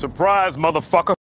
Surprise, motherfucker.